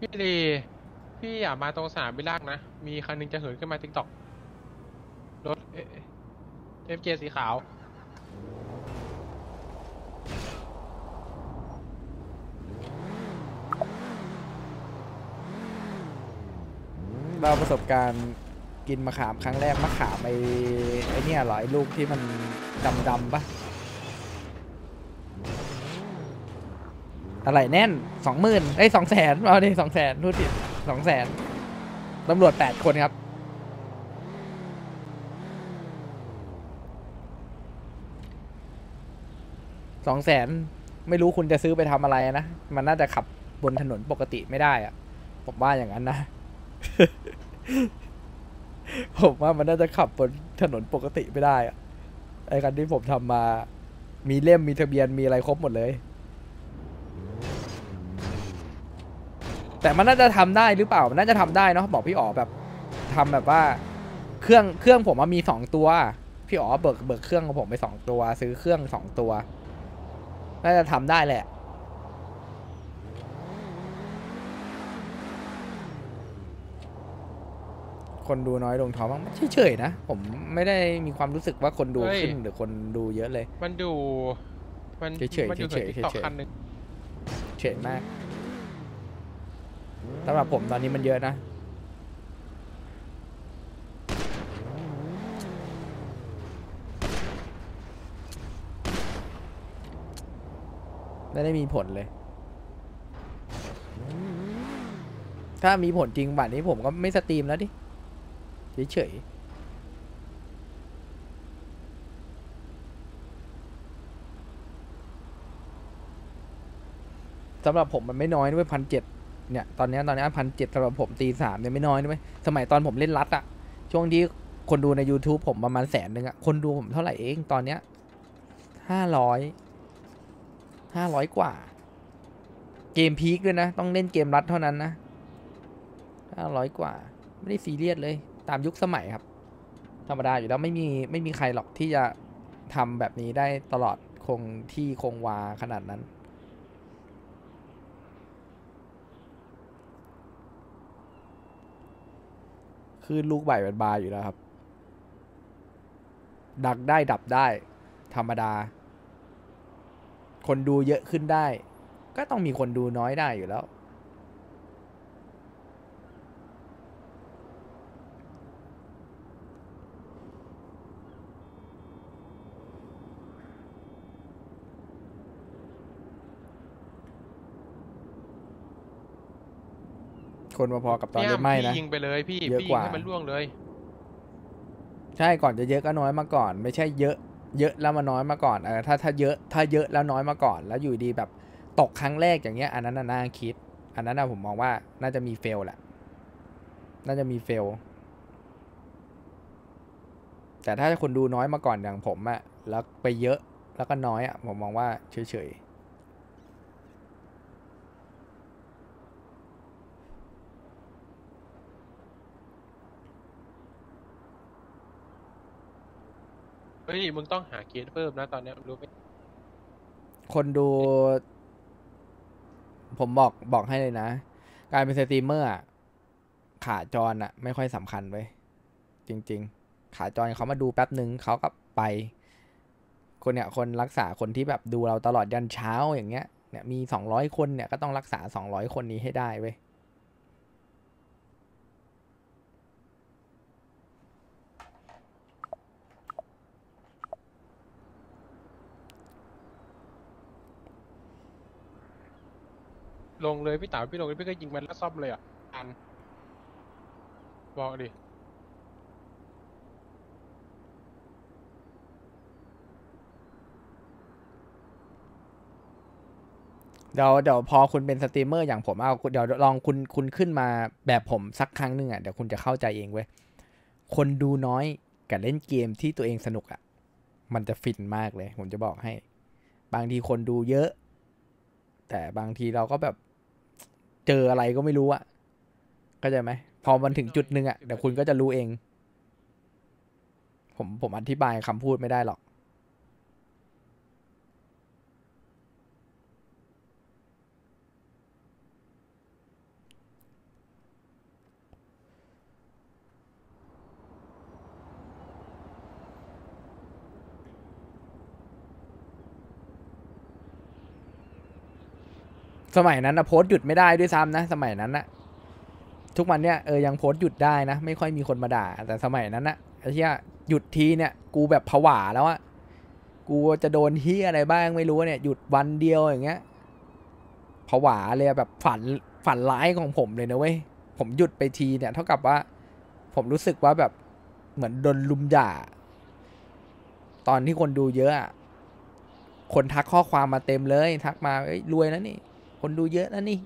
พี่ดี พี่อย่ามาตรงสนามบิลางนะ มีคันหนึงจะเหินขึ้นมาติ๊กต็อกรถเอฟเจสีขาว เราประสบการณ์กินมะขามครั้งแรกมะขามไอ้ไอ้เนี่ยเหรอไอ้ลูกที่มันดำๆปะอะไรแน่นสองหมื่นไอ้สองแสนเอาดิสองแสนพูดผิดสองแสนตำรวจแปดคนครับ สองแสนไม่รู้คุณจะซื้อไปทำอะไรนะ มันน่าจะขับบนถนนปกติไม่ได้อะผมว่าอย่างนั้นนะ ผมว่ามันน่าจะขับบนถนนปกติไม่ได้อะไอ้คันที่ผมทำมา มีเล่มมีทะเบียนมีอะไรครบหมดเลย แต่มันน่าจะทำได้หรือเปล่า มันน่าจะทำได้เนาะบอกพี่อ๋อแบบทำแบบว่า เครื่องเครื่องผมมันมีสองตัว พี่อ๋อเบิกเบิกเครื่องของผมไปสองตัว ซื้อเครื่องสองตัว น่าจะทำได้แหละ คนดูน้อยลงท้อบ้างเฉยๆนะ ผมไม่ได้มีความรู้สึกว่าคนดูเฮ้ยขึ้นหรือคนดูเยอะเลย มันดู มันเฉยๆมันดูเหินเฉยๆติ๊กต็อกเฉยๆคันหนึงเฉยมากสำหรับผมตอนนี้มันเยอะนะไม่ได้มีผลเลย ถ้ามีผลจริงบัดนี้ผมก็ไม่สตรีมแล้วดิ เฉยๆสำหรับผมมันไม่น้อยด้วยพันเจ็ดเนี่ยตอนนี้ตอนนี้พันเจ็ดสำหรับผมตีสามเนี่ยไม่น้อยด้วยสมัยตอนผมเล่นรัดอะช่วงที่คนดูใน YouTube ผมประมาณแสนหนึ่งอะคนดูผมเท่าไหร่เองตอนเนี้ยห้าร้อยห้าร้อยกว่า เกมพีคด้วยนะ ต้องเล่นเกมรัดเท่านั้นนะห้าร้อยกว่า ไม่ได้ซีเรียสเลย ตามยุคสมัยครับ ธรรมดาอยู่แล้วไม่มีไม่มีใครหรอกที่จะทำแบบนี้ได้ตลอดคงที่คงวาขนาดนั้น คือลูกใบเป็นบาอยู่แล้วครับ ดักได้ดับได้ ธรรมดา คนดูเยอะขึ้นได้ ก็ต้องมีคนดูน้อยได้อยู่แล้ว คนพอๆกับตอนพี่เล่นไม่พี่นะยิงไปเลยพี่เยอะพี่กยิงว่าให้มันล่วงเลย ใช่ก่อนจะเยอะก็น้อยมาก่อน ไม่ใช่เยอะ เยอะแล้วมาน้อยมาก่อนเออถ้าถ้าเยอะถ้าเยอะแล้วน้อยมาก่อน แล้วอยู่ดีแบบตกครั้งแรกอย่างเงี้ย อันนั้นน่ะน่าคิด อันนั้นน่ะผมมองว่าน่าจะมีเฟลแหละน่าจะมีเฟลแต่ถ้าคนดูน้อยมาก่อนอย่างผมอะแล้วไปเยอะแล้วก็น้อยอะผมมองว่าเฉย เฮ้ยมึงต้องหาเคสเพิ่มนะตอนเนี้ยรู้ไหมคนดู ผมบอกบอกให้เลยนะ การเป็นสตรีมเมอร์อะขาจรอะไม่ค่อยสำคัญเว้ยจริง ๆ ขาจรเขามาดูแป๊บหนึ่งเขาก็ไป คนเนี่ยคนรักษาคนที่แบบดูเราตลอดยันเช้าอย่างเงี้ยเนี่ยมีสองร้อยคนเนี่ยก็ต้องรักษาสองร้อยคนนี้ให้ได้เว้ย ลงเลยพี่เต๋าพี่ลงเลยพี่ก็ยิงมันแล้วซ่อมเลยอะอันบอกดิเดี๋ยวเดี๋ยวพอคุณเป็นสตรีมเมอร์อย่างผมเอาเดี๋ยวลองคุณคุณขึ้นมาแบบผมสักครั้งหนึ่งอะเดี๋ยวคุณจะเข้าใจเองเว้ยคนดูน้อยกับเล่นเกมที่ตัวเองสนุกอะ มันจะฟินมากเลย ผมจะบอกให้ บางทีคนดูเยอะ แต่บางทีเราก็แบบ เจออะไรก็ไม่รู้อะเข้าใจไหมพอมันถึงจุดหนึ่งอะเดี๋ยวคุณก็จะรู้เอง ผมผมอธิบายคำพูดไม่ได้หรอก สมัยนั้นนะโพสต์หยุดไม่ได้ด้วยซ้ำนะ สมัยนั้นนะทุกวันเนี้ยเออยังโพสต์หยุดได้นะ ไม่ค่อยมีคนมาด่า แต่สมัยนั้นนะไอ้เหี้ยหยุดทีเนี่ย กูแบบผวาแล้วอะกูจะโดนเฮียอะไรบ้างไม่รู้เนี่ยหยุดวันเดียวอย่างเงี้ยผวาเลยแบบฝันฝันร้ายของผมเลยนะเว้ยผมหยุดไปทีเนี่ย เท่ากับว่า ผมรู้สึกว่าแบบเหมือนโดนลุมด่า ตอนที่คนดูเยอะอะคนทักข้อความมาเต็มเลย ทักมาเอ้ยรวยแล้วนี่ คนดูเยอะแล้วนี่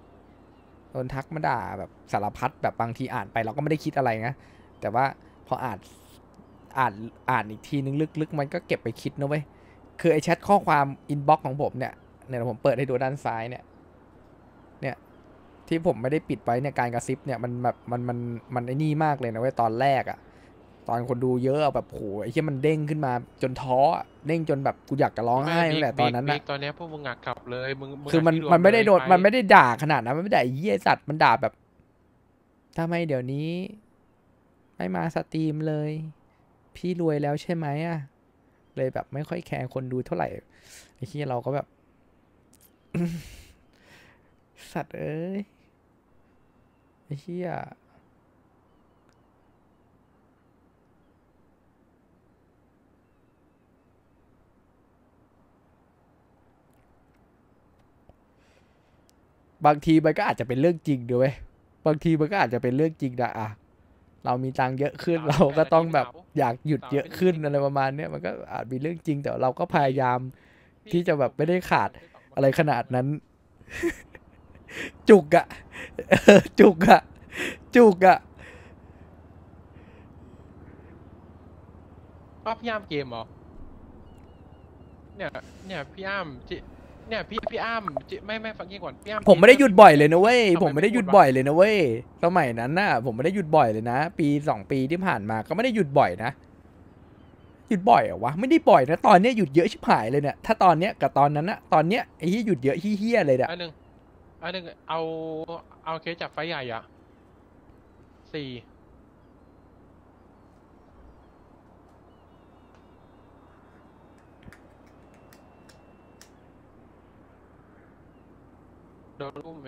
โดนทักมาด่าแบบสารพัดแบบบางทีอ่านไปเราก็ไม่ได้คิดอะไรนะ แต่ว่าพออ่านอ่านอ่านอีกทีนึงลึกๆ มันก็เก็บไปคิดนะเว้ย คือไอแชทข้อความอินบ็อกของผมเนี่ยเนี่ยผมเปิดให้ดูด้านซ้ายเนี่ยเนี่ยที่ผมไม่ได้ปิดไว้เนี่ยการกระซิบเนี่ยมันแบบมันมันมันไอ้นี่มากเลยนะเว้ยตอนแรกอะ ตอนคนดูเยอะอะแบบโหไอ้ที่มันเด้งขึ้นมาจนท้ออะเด้งจนแบบกูอยากจะร้องไห้ตั้งแต่ตอนนั้นบิ๊อะกตอนเนี้ยพวกมึงอะกลับเลยมึงงคือมันที่รวมันไม่ได้โดนเลยมันไม่ได้ด่าขนาดนั้นมันไม่ได้ไอ้เหี้ยสัตว์มันด่าแบบทำไมเดี๋ยวนี้ ไม่มาสตรีมเลย พี่รวยแล้วใช่ไหมอะเลยแบบไม่ค่อยแคร์คนดูเท่าไหร่ไอ้เหี้ยเราก็แบบ สัตว์เอ้ยไอ้เหี้ย บางทีมันก็อาจจะเป็นเรื่องจริงด้วยเวยบางทีมันก็อาจจะเป็นเรื่องจริงนะอะเรามีตังค์เยอะขึ้นเราก็ต้องแบบอยากหยุดเยอะขึ้นอะไรประมาณเนี้ยมันก็อาจมีเรื่องจริงแต่เราก็พยายามที่จะแบบไม่ได้ขาดอะไรขนาดนั้น จุกอะเออจุกอะจุกอะป้าพี่อ้ามเกมเหรอเนี่ยเนี่ยพี่อ้ามจิ เนี่ยพี่พี่อ้ามจิไม่ไม่ฟังกี้ก่อนพี่อ้ามผมไม่ได้หยุดบ่อยเลยนะเว้ยทำไมผมไม่ได้หยุดไม่พูดวะบ่อยเลยนะเว้ยสมัยนั้นน่ะ ผมไม่ได้หยุดบ่อยเลยนะ ปีสองปีที่ผ่านมาก็ไม่ได้หยุดบ่อยนะหยุดบ่อยเหรอวะไม่ได้บ่อยนะตอนเนี้ยหยุดเยอะชิบหายเลยเนี่ยถ้าตอนเนี้ยกับตอนนั้นนะตอนเนี้ยไอ้ที่หยุดเยอะเฮี้ยๆเลยเนี่ยอันหนึ่งอันหนึ่งเอาเอาเคสจากไฟใหญ่อะสี่ ดนอุ้มไป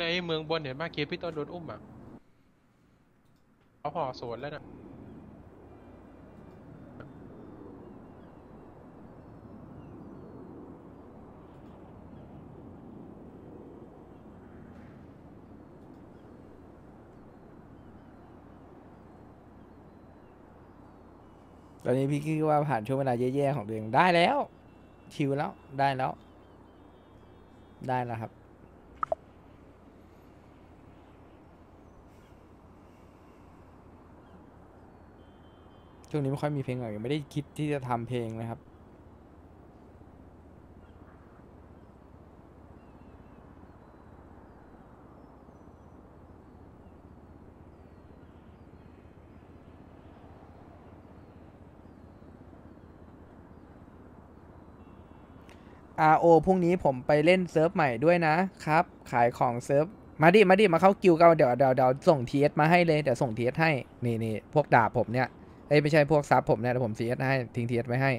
ในเมืองบนเห็นป่ะเคสพี่ต้นโดนอุ้มอะเขาห่อสวนแล้วน่ะ ตอนนี้พี่คิดว่าผ่านช่วงเวลาแย่ๆของตัวเองได้แล้ว ชิวแล้วได้แล้ว ได้แล้วครับช่วงนี้ไม่ค่อยมีเพลงหรอกยังไม่ได้คิดที่จะทำเพลงนะครับ RO พรุ่งนี้ผมไปเล่นเซิร์ฟใหม่ด้วยนะครับ ขายของเซิร์ฟมาดิ มาดิ มาเข้ากิวกันเดี๋ยวเดี๋ยวเดี๋ยวส่ง TS มาให้เลย เดี๋ยวส่ง TS ให้ นี่นี่พวกดาบผมเนี่ยเอ้ยไม่ใช่พวก sub ผมเนี่ยเดี๋ยวผม TS ให้ ทิ้ง TS ไว้ให้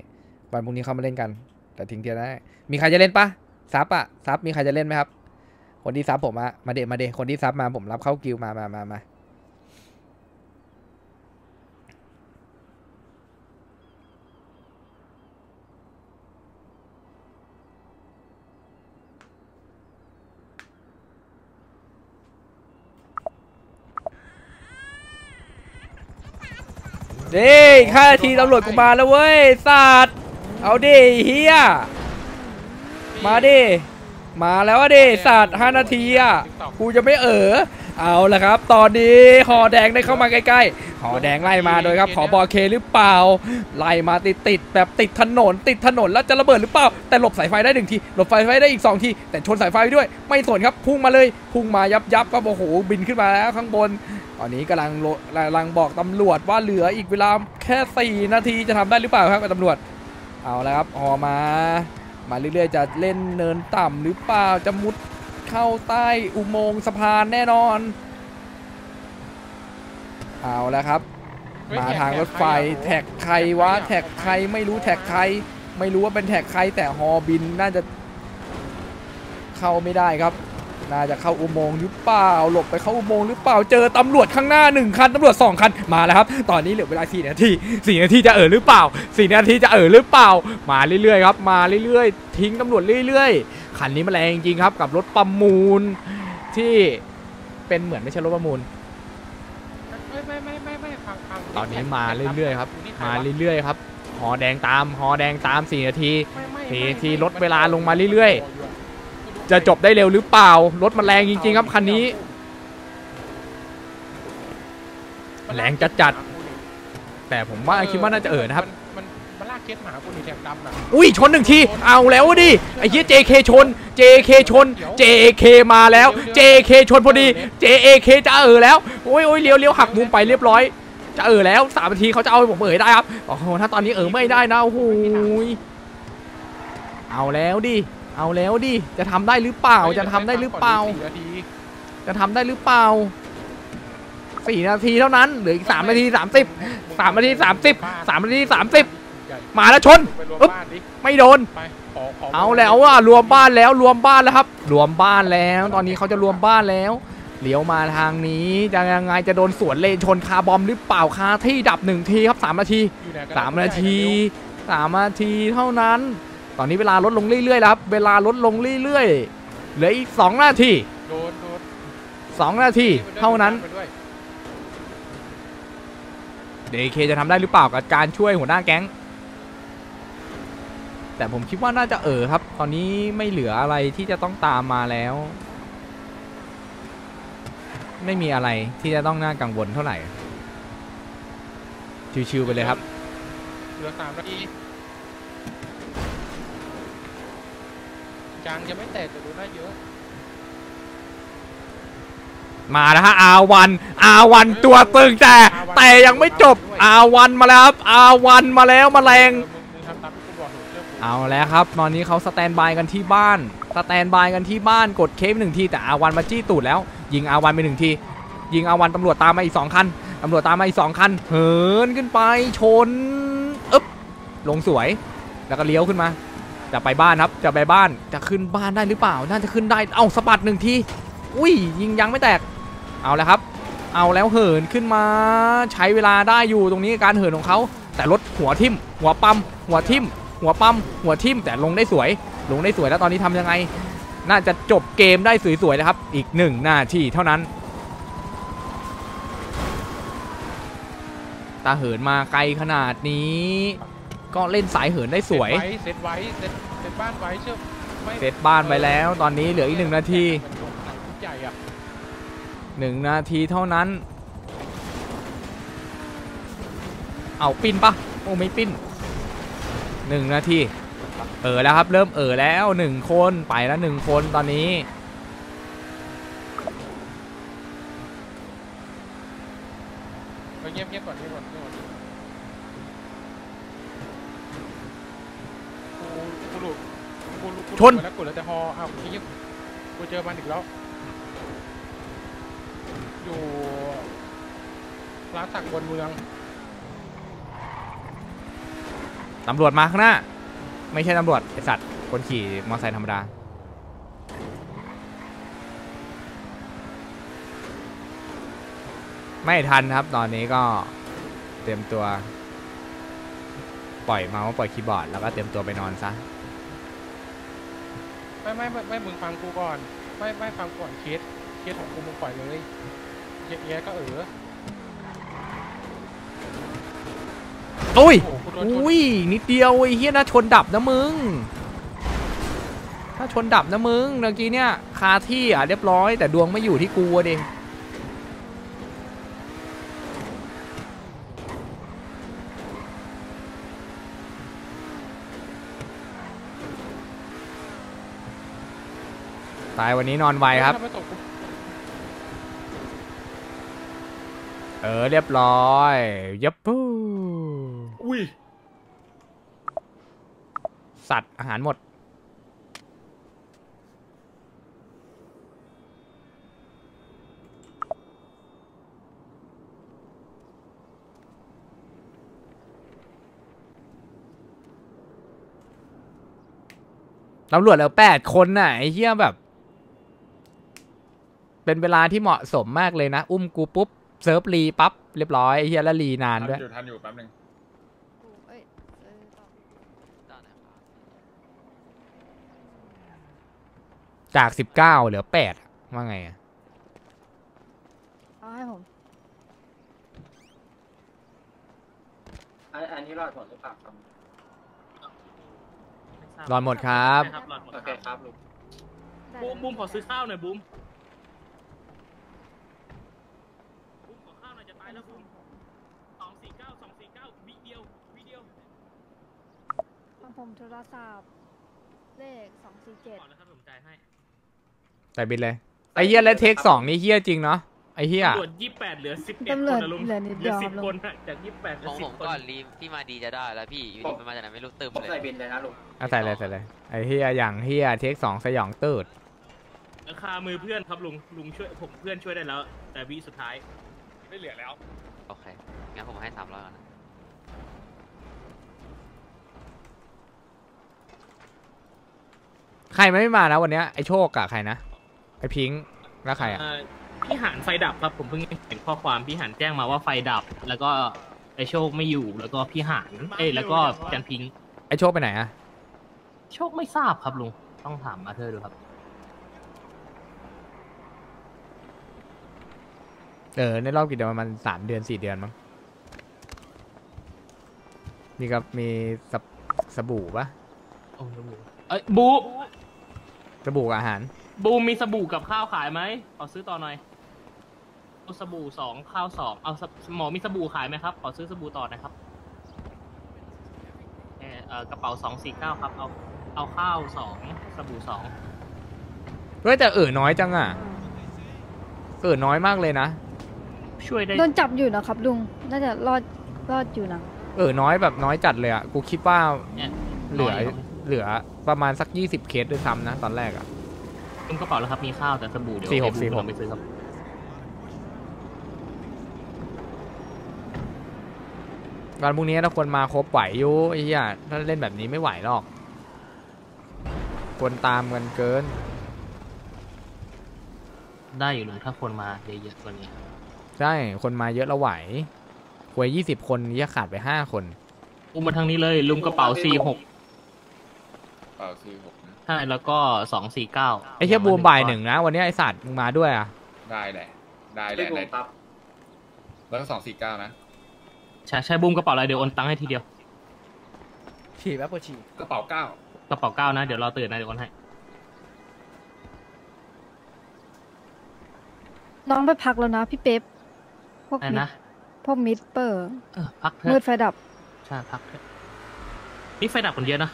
วันพรุ่งนี้เข้ามาเล่นกัน แต่ทิ้ง TS ให้ มีใครจะเล่นปะ sub อะ sub มีใครจะเล่นไหมครับ คนที่ sub ผมอะมาเดมาเดคนที่ sub มาผมรับเข้ากิวมามามามา เด้ยข้าทีตำรวจกูมาแล้วเว้ยสัตว์เอาดิเฮียมาดิมาแล้วดิสัตว์ห้านาทีอะกูจะไม่เออ เอาละครับ ตอนนี้หอแดงได้เข้ามาใกล้ๆหอแดงไล่มาโดยครับขอบอเคหรือเปล่า ไล่มาติดติดๆแบบติดถนน ติดถนนแล้วจะระเบิดหรือเปล่า แต่หลบสายไฟได้หนึ่งที หลบสายไฟได้อีกสองที แต่ชนสายไฟไปด้วย ไม่สนครับ พุ่งมาเลย พุ่งมายับยับๆก็โอ้โหบินขึ้นมาแล้วข้างบน ตอนนี้กำลังโลกำลังบอกตำรวจว่าเหลืออีกเวลาแค่ 4 นาทีจะทำได้หรือเปล่าครับกับตำรวจ เอาแล้วครับหอมา มาเรื่อยๆจะเล่นเนินต่ำหรือเปล่าจะมุด เข้าใต้อุโมงค์สะพานแน่นอน เอาแล้วครับ มาทางรถไฟแท็กใครวะแท็กใครไม่รู้แท็กใคร ไม่รู้ว่าเป็นแท็กใครแต่ฮอบินน่าจะเข้าไม่ได้ครับ น่าจะเข้าอุโมงค์หรือเปล่า หลบไปเข้าอุโมงค์หรือเปล่า เจอตำรวจข้างหน้าหนึ่งคันตำรวจสองคัน มาแล้วครับ ตอนนี้เหลือเวลา4นาที4นาทีจะเออหรือเปล่า4นาทีจะเออหรือเปล่า มาเรื่อยๆครับ มาเรื่อยๆ ทิ้งตำรวจเรื่อย ๆ คันนี้มาแรงจริงๆครับกับรถประมูลที่เป็นเหมือนไม่ใช่รถประมูล ไม่ไม่ไม่ไม่ไม่ฟังฟังตอนนี้มาเรื่อยๆครับ มาเรื่อยๆครับหอแดงตามหอแดงตาม4นาทีสี่นาทีลดเวลาลงมาเรื่อยๆ จะจบได้เร็วหรือเปล่ารถมันแรงจริง ๆ ครับคันนี้ แรงจัดแต่ผมว่าคิดว่าน่าจะเออนะครับ เคสหมาคุณนี่แถบดำน่ะอุ้ยชนหนึ่งที เอาแล้วดิไอ้เหี้ย JK ชน JK ชน JK มาแล้ว JK ชนพอดี JK จะเออแล้วโอ้ยโอ้ยเลี้ยวเลี้ยวหักมุมไปเรียบร้อย จะเออแล้วสามนาทีเขาจะเอาให้ผมเออได้ครับโอ้โหถ้าตอนนี้เออไม่ได้นะโอ้โหยเอาแล้วดิเอาแล้วดิจะทำได้หรือเปล่าจะทำได้หรือเปล่า จะทำได้หรือเปล่าสี่นาทีเท่านั้นเหลืออีกสามนาทีสามสิบสามนาทีสามสิบสามนาทีสามสิบ มาแล้วชนไปรวมอึ๊บบ้านดิไม่โดน ไปขอขอเอาแล้วอะรวมบ้านแล้วรวมบ้านแล้วครับ รวมบ้านแล้ว ตอนนี้เขาจะรวมบ้านแล้วเลี้ยวมาทางนี้จะยังไงจะโดนสวนเลนชนคาร์บอมหรือเปล่าคาที่ดับหนึ่งทีครับสามนาทีอยู่ไหนกันสามนาทีสามนาทีเท่านั้น ตอนนี้เวลาลดลงเรื่อยๆแล้วครับ เวลาลดลงเรื่อยๆเหลืออีกสองนาทีโดนโดนสองนาทีเท่านั้นไปด้วยเดเคจะทำได้หรือเปล่ากับการช่วยหัวหน้าแก๊ง แต่ผมคิดว่าน่าจะเออครับ ตอนนี้ไม่เหลืออะไรที่จะต้องตามมาแล้ว ไม่มีอะไรที่จะต้องน่ากังวลเท่าไหร่ ชิวๆไปเลยครับ เหลือสามนาทียางยังไม่แตกแต่ดูน่าเยอะ มาแล้วฮะอาวันอาวันตัวตึงแต่ แต่ยังไม่จบอาวันมาแล้วครับอาวันมาแล้วมาแรง เออ เอาแล้วครับ ตอนนี้เขาสแตนบายกันที่บ้าน สแตนบายกันที่บ้านกดเคฟหนึ่งทีแต่อาวันมาจี้ตูดแล้ว ยิงอาวันไปหนึ่งทียิงอาวันตำรวจตามมาอีกสองคันตำรวจตามมาอีกสองคันเหินขึ้นไปชนอึ๊บลงสวยแล้วก็เลี้ยวขึ้นมาจะไปบ้านครับจะไปบ้านจะขึ้นบ้านได้หรือเปล่า น่าจะขึ้นได้เอ้าสะบัดหนึ่งทีอุ้ยยิงยังไม่แตกเอาแล้วครับ เอาแล้วเหินขึ้นมาใช้เวลาได้อยู่ตรงนี้การเหินของเขาแต่รถหัวทิ่มหัวปั๊มหัวทิ่ม หัวปั๊มหัวทิ่มแต่ลงได้สวย ลงได้สวยแล้วตอนนี้ทำยังไง น่าจะจบเกมได้สวยๆนะครับ อีกหนึ่งนาทีเท่านั้น ตาเหินมาไกลขนาดนี้ ก็เล่นสายเหินได้สวยเซ็ตไว้เซ็ตเซ็ตบ้านไว้เชื่อไม่เซตบ้านไปแล้ว ตอนนี้เหลืออีกหนึ่งนาทีมันลงไหนทุกใหญ่อะหนึ่งนาทีเท่านั้น เอาปิ้นปะโอ้ไม่ปิ้น หนึ่งนาทีเออแล้วครับ เริ่มเออแล้วหนึ่งคนไปแล้วหนึ่งคนตอนนี้เอาเงียบเงียบก่อนเงียบก่อนเงียบก่อนกูกูหลุดกูหลุดกูหลุดชนไปแล้วกดแล้วแต่ฮออ้าวไอ้เหี้ยกูเจอมันอีกแล้ว อยู่ร้านสักบนเมือง ตำรวจมาข้างหน้า ไม่ใช่ตำรวจไอสัตว์ คนขี่มอเตอร์ไซค์ธรรมดา ไม่ทันครับ ตอนนี้ก็เตรียมตัว ปล่อยเมาส์ปล่อยคีย์บอร์ด แล้วก็เตรียมตัวไปนอนซะ ไม่ไม่ไม่ไม่มึงฟังกูก่อน ไม่ไม่ฟังก่อนเคสเคสของกูมึงปล่อยเลยแย่แย่ก็เอออุ้ย โอ้โหกูโดนชน อุ้ยนิดเดียวไอ้เฮียน่าชนดับนะมึง ถ้าชนดับนะมึงเมื่อกี้เนี่ยคาที่อะเรียบร้อย แต่ดวงไม่อยู่ที่กูอะเดงตายวันนี้นอนไวครับทำไมตกกูเออเรียบร้อย ยับปูอุ้ย สัตว์อาหารหมด ตำรวจแล้วแปดคนน่ะไอ้เหี้ยแบบ เป็นเวลาที่เหมาะสมมากเลยนะ อุ้มกูปุ๊บ เซิร์ฟรีปั๊บ เรียบร้อยไอ้เหี้ยแล้วรีนานด้วย อยู่ทันอยู่แป๊บนึง จากสิบเก้าเหลือแปดว่าไงอะเอาให้ผมอันนี้รอดหมดหรือเปล่าครับรอนหมดครับโอเคครับลุงได้บูมแล้วบูมขอซื้อข้าวหน่อยบูมบูมขอข้าวหน่อยจะตายแล้วบูมสองสี่เก้าสองสี่เก้าวิเดียววิเดียวของผมโทรศัพท์เลขสองสี่เจ็ดก่อนแล้วครับผมจ่ายให้ ใส่บินเลยไอ้เหี้ยแล้วเทคสองนี่เหี้ยจริงเนาะไอ้เหี้ยตำรวจยี่แปดเหลือสิบเอ็ดตำรควนจนะลุงเหลือนิดเหเดีลืยอวสิครับบลุงคนฮะจากยี่แปดเหลืขอองสิผบมคนก่อนรีมพี่มาดีจะได้แล้วพี่อยู่ดีมันมาจากไหนไม่รู้ตึมผมเลยใส่บินเลยนะลุงเอาใส่เลยใส่เลยไอ้เหี้ยอย่างเหี้ยเทคสองสยองตืดราคามือเพื่อนครับลุงลุงช่วยผมเพื่อนช่วยได้แล้ว แต่วิสุดท้าย ไม่เหลือแล้ว โอเค งั้นผมให้สามร้อยก่อนนะใครไม่มานะวันเนี้ยไอ้โชคกับใครนะ ไอ้พิงค์แล้วใครอะเอ่อพี่หานไฟดับครับผมเพิ่งเห็นข้อความพี่หานแจ้งมาว่าไฟดับ แล้วก็ไอโชคไม่อยู่แล้วก็พี่หานเอ้ยแล้วก็จันพิงค์ไอ้โชคไปไหนอะโชคไม่ทราบครับลุงต้องถามมาเธอดูครับ เออ ในรอบกี่เดือนประมันสามเดือนสี่เดือนมั้งมีกับมีสบสบู่ปะโอ้ยบูเอ้ยบูสบู่กับอาหาร บูมีสบู่กับข้าวขายไหมขอซื้อต่อหน่อยเอาสบู่สองข้าวสองเอาสหมอมีสบู่ขายไหมครับ ขอซื้อสบู่ต่อหนะครับเอ่อเอ่อกระเป๋าสองสี่เก้าครับ เอาเอาข้าวสองสบู่สองเฮ้ยแต่เออน้อยจังอะเออน้อยมากเลยนะ ช่วยได้โดนจับอยู่นะครับลุง น่าจะรอดรอดอยู่นะ เออน้อยแบบน้อยจัดเลยอะกูคิดว่าเนี่ยเหลือน้อยครับเหลือประมาณสักยี่สิบเคสด้วยซ้ำนะตอนแรกอะ ลุงกระเป๋าแล้วครับมีข้าวแต่สบู่เดี๋ยวสี่หกให้สี่หกบูมลองไปซื้อครับวันพรุ่งนี้ถ้าคนมาครบไหวอยู่ไอ้เหี้ยถ้าเล่นแบบนี้ไม่ไหวหรอก คนตามกันเกิน ได้อยู่ลุงถ้าคนมาเยอะๆกว่านี้ใช่ คนมาเยอะแล้วไหวหวยยี่สิบคนเหี้ยขาดไปห้าคน อุ้มมาทางนี้เลยลุงกระเป๋าสี่หก เปล่าสี่หกนะ ใช่แล้วก็สองสี่เก้าไอ้เหี้ยบูมบ่ายหนึ่งนะ วันนี้ไอ้สัตว์มึงมาด้วยอะ ได้แหละ ได้แหได้ละลุได้งครับแล้วก็สองสี่เก้านะใช่ใช่บูมกระเป๋าอะไรเดี๋ยวโอนตังค์ให้ทีเดียวฉี่แป๊บปวดฉี่กระเป๋าเก้ากระเป๋าเก้านะ เดี๋ยวรอตื่นนะเดี๋ยวโอนให้ น้องไปพักแล้วนะพี่เป๊ปพวกอะไรมิดนะพวกมิดเปอร์เออพักเถมืดอะไฟดับ ใช่พักเถอะนี่ไฟดับคนเยอะนะ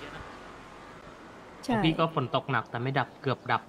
ของพี่ก็ฝนตกหนักแต่ไม่ดับเกือบดับ